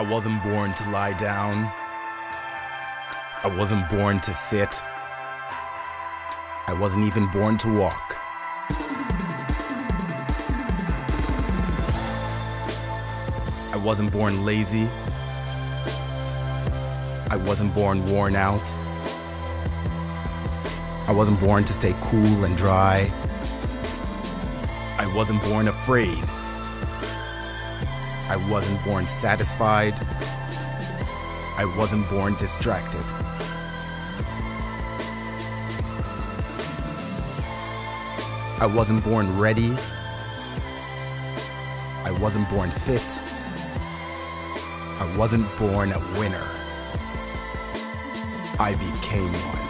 I wasn't born to lie down. I wasn't born to sit. I wasn't even born to walk. I wasn't born lazy. I wasn't born worn out. I wasn't born to stay cool and dry. I wasn't born afraid. I wasn't born satisfied. I wasn't born distracted. I wasn't born ready. I wasn't born fit. I wasn't born a winner. I became one.